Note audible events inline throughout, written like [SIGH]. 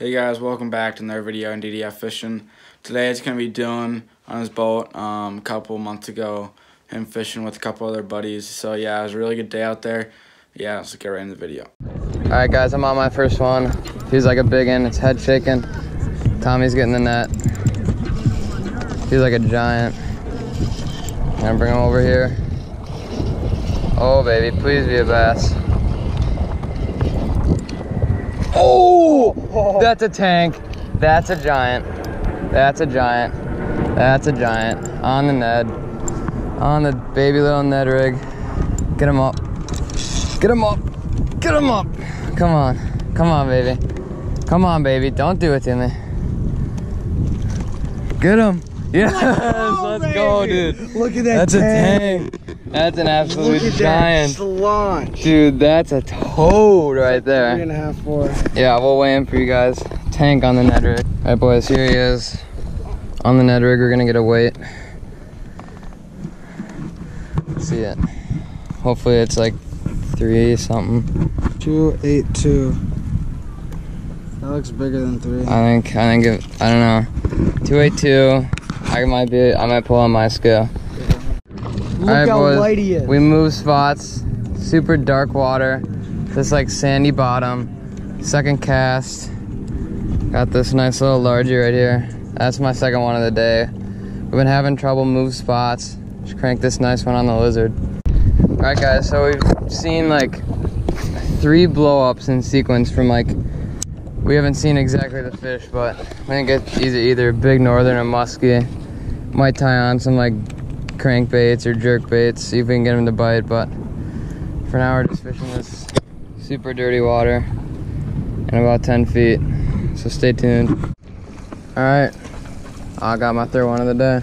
Hey guys, welcome back to another video on DDI Fishing. Today it's going to be Dylan on his boat um, a couple months ago, him fishing with a couple other buddies. So yeah, it was a really good day out there. Yeah, let's get right into the video. All right, guys, I'm on my first one. He's like a big one. It's head shaking. Tommy's getting the net. He's like a giant. I'm gonna bring him over here. Oh, baby, please be a bass. Oh, that's a tank. That's a giant. That's a giant. That's a giant. On the Ned. On the baby little Ned rig. Get him up. Get him up. Get him up. Come on. Come on, baby. Come on, baby. Don't do it to me. Get him. Yes, let's go, dude. Look at that That's a tank. That's an absolute Look at giant. that slaunch. Dude, that's a toad right there. and a half, four. Yeah, we'll weigh in for you guys. Tank on the Ned rig. All right, boys, here he is. On the Ned rig, we're gonna get a weight. See it. Hopefully it's like three something. Two, eight, two. That looks bigger than three. I think, I think, it, I don't know. 282. I might be, I might pull on my scale. Look Alright, how boys. light he is. We move spots. Super dark water. This like sandy bottom. Second cast. Got this nice little largie right here. That's my second one of the day. We've been having trouble move spots. Just crank this nice one on the lizard. Alright guys, so we've seen like three blow ups in sequence from like we haven't seen exactly the fish, but I think it's either either big northern or muskie. Might tie on some like crankbaits or jerkbaits, see if we can get them to bite. But for now, we're just fishing this super dirty water in about 10 feet. So stay tuned. All right, I got my third one of the day.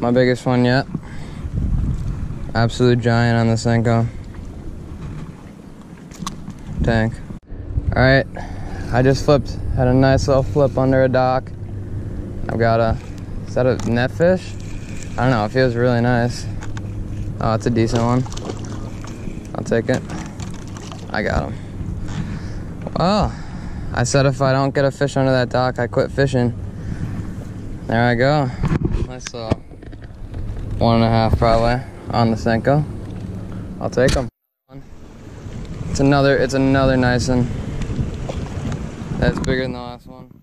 My biggest one yet. Absolute giant on the Senko. Tank. All right, I just flipped, had a nice little flip under a dock. I've got a, is that a net fish? I don't know, it feels really nice. Oh, it's a decent one. I'll take it. I got him. Well, I said if I don't get a fish under that dock, I quit fishing. There I go. Nice little one and a half probably on the Senko. I'll take them. It's another, it's another nice one. That's bigger than the last one.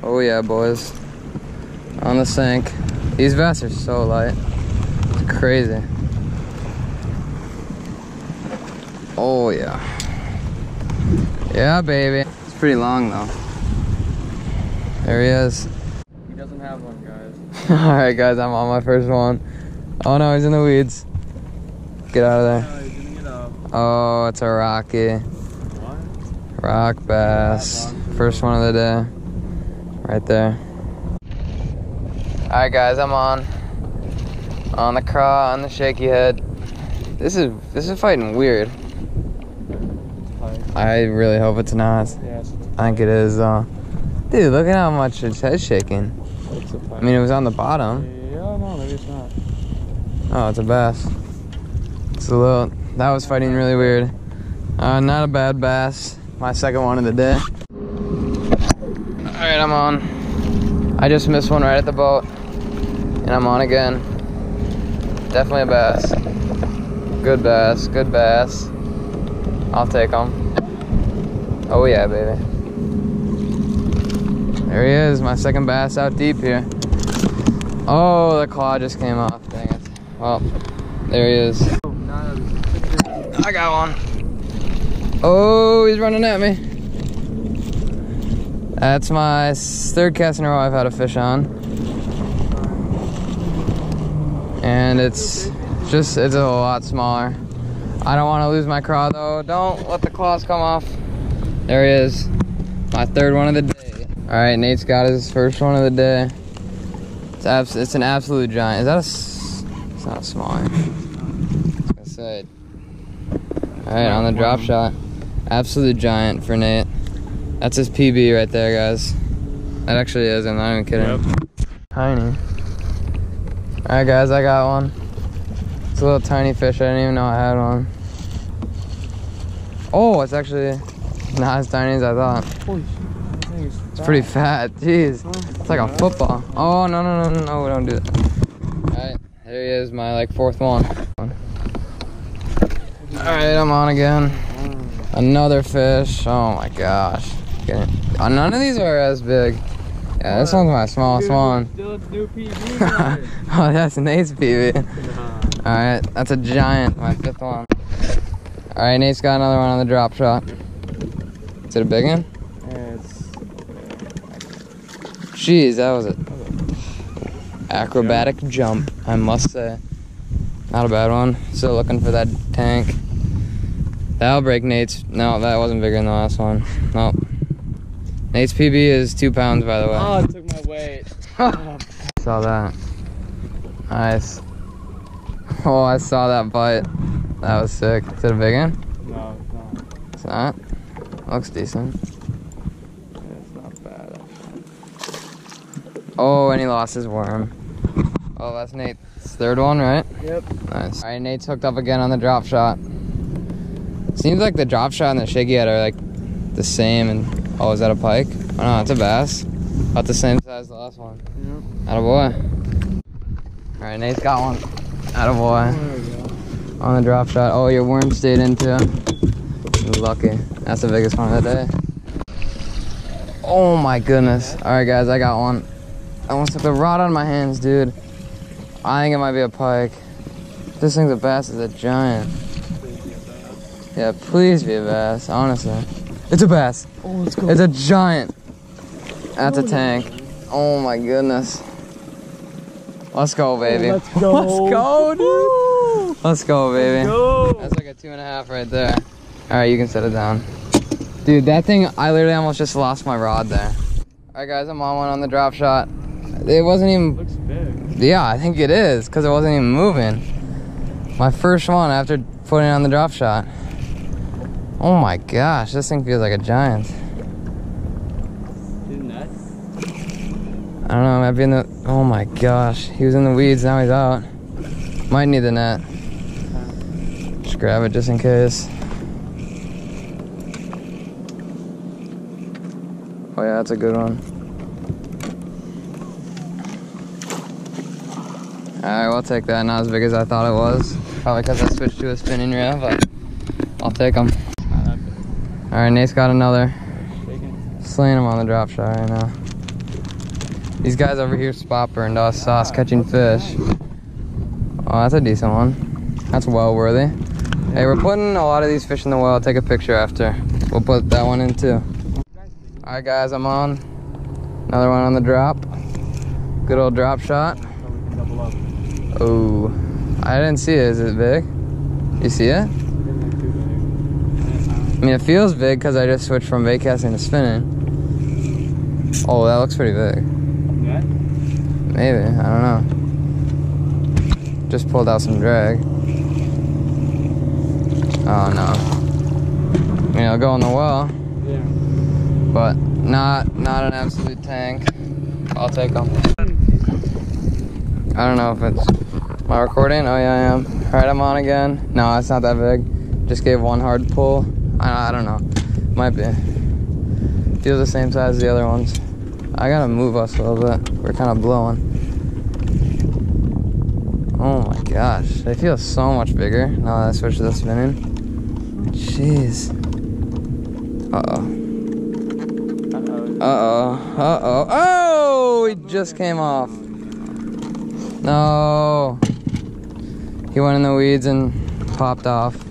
Oh yeah, boys on the sink. These vests are so light. It's crazy. Oh yeah. Yeah, baby. It's pretty long though. There he is. He doesn't have one, guys. [LAUGHS] Alright guys, I'm on my first one. Oh no, he's in the weeds. Get out of there. he's gonna get up. Oh, it's a rocky. What? Rock bass. First one of the day. Right there. Alright guys, I'm on. On the craw, on the shaky head. This is this is fighting weird. I really hope it's not. Yes. I think it is uh, Dude, look at how much its head's shaking. It's a I mean it was on the bottom. Yeah, no, maybe it's not. Oh, it's a bass. It's a little that was fighting really weird. Uh not a bad bass. My second one of the day. Alright, I'm on. I just missed one right at the boat. And I'm on again. Definitely a bass. Good bass, good bass. I'll take them. Oh yeah, baby. There he is, my second bass out deep here. Oh, the claw just came off, dang it. Well, there he is. I got one. Oh, he's running at me. That's my third cast in a row I've had a fish on. And it's just, it's a lot smaller. I don't want to lose my craw though. Don't let the claws come off. There he is. My third one of the day. All right, Nate's got his first one of the day. It's, abs- it's an absolute giant. Is that a, s- it's not a small one. I was. All right, on the drop shot. Absolute giant for Nate. That's his PB right there, guys. That actually is, I'm not even kidding. Tiny. Alright, guys, I got one. It's a little tiny fish. I didn't even know I had one. Oh, it's actually Not as tiny as I thought. Holy shit. It's pretty fat. Jeez. It's like a football. Oh, no, no, no, no, don't do that. Alright, there he is, my like fourth one. Alright, I'm on again. Another fish. Oh my gosh. Okay. None of these are as big. Yeah, this one's my smallest one. Still a new PB. [LAUGHS] oh, that's Nate's PB. Alright, that's a giant, my fifth one. Alright, Nate's got another one on the drop shot. Is it a big one? Jeez, that was a acrobatic jump, I must say. Not a bad one. Still looking for that tank. That'll break Nate's. No, that wasn't bigger than the last one. Nope. Nate's PB is two pounds, by the way. Oh, it took my weight. [LAUGHS] Oh. Saw that. Nice. Oh, I saw that bite. That was sick. Is it a big one? No, it's not. It's not. Looks decent. It's not bad. Oh, and he lost his worm. Oh, that's Nate's third one, right? Yep. Nice. All right, Nate's hooked up again on the drop shot. Seems like the drop shot and the shaky head are like the same. And oh, is that a pike? Oh no, it's a bass. About the same size as the last one. Yep. Attaboy. All right, Nate's got one. There we go. On the drop shot. Oh, your worm stayed in too. You're lucky. That's the biggest one of the day. Oh my goodness. All right, guys, I got one. I almost took the rod out of my hands, dude. I think it might be a pike. This thing's a bass. It's a giant. Yeah, please be a bass. Honestly, it's a bass. Oh, let's go. It's a giant. That's a tank. Oh my goodness. Let's go, baby. let's go. [LAUGHS] Let's go, dude. Let's go, baby. Go. That's like a two and a half right there. All right, you can set it down. Dude, that thing, I literally almost just lost my rod there. All right, guys, I'm on one on the drop shot. It wasn't even, Looks big. yeah, I think it is, because it wasn't even moving. My first one after putting on the drop shot. Oh my gosh, this thing feels like a giant. Isn't that? I don't know, might be in the, oh my gosh. He was in the weeds, now he's out. Might need the net. Just grab it just in case. Oh yeah, that's a good one. Alright, we'll take that. Not as big as I thought it was. Probably because I switched to a spinning reel, but I'll take them. Big. Alright, Nate's got another. Slaying him on the drop shot right now. These guys over here spot burned us sauce catching fish. Oh, that's a decent one. That's well worthy. Hey, we're putting a lot of these fish in the well. Take a picture after. We'll put that one in too. Alright guys, I'm on. Another one on the drop. Good old drop shot. So we can double up. Oh, I didn't see it. Is it big? You see it? Didn't look too big. I mean, it feels big because I just switched from bait casting to spinning. Oh, that looks pretty big. Yeah? Maybe, I don't know. Just pulled out some drag. Oh no. I mean, it'll go in the well, Yeah. but not not an absolute tank. I'll take them. I don't know if it's. Am I recording? Oh yeah, I am. All right, I'm on again. No, it's not that big. Just gave one hard pull. I, I don't know. Might be. Feels the same size as the other ones. I gotta move us a little bit. We're kind of blowing. Oh my gosh, they feel so much bigger now that I switched to the spinning. Jeez. Uh oh. Uh-oh. Uh oh. Uh oh. Oh! He just came off. No. He went in the weeds and popped off.